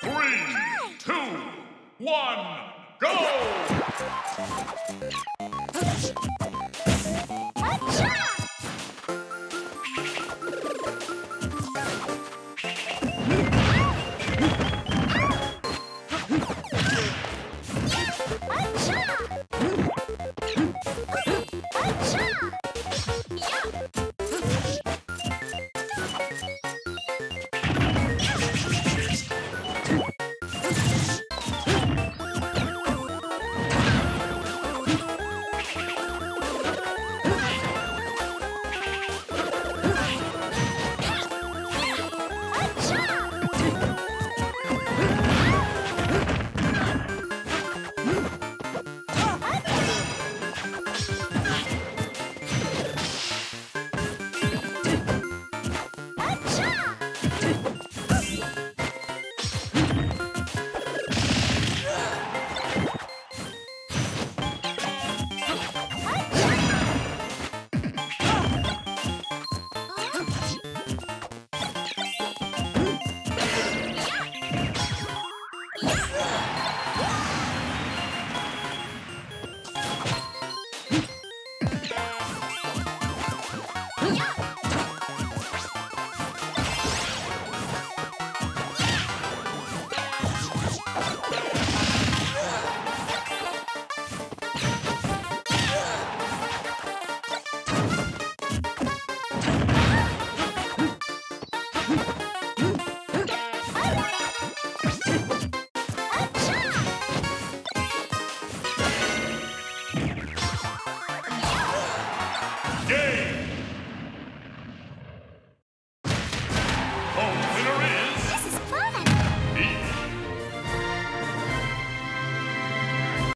Three, two, one, go! Achoo! home.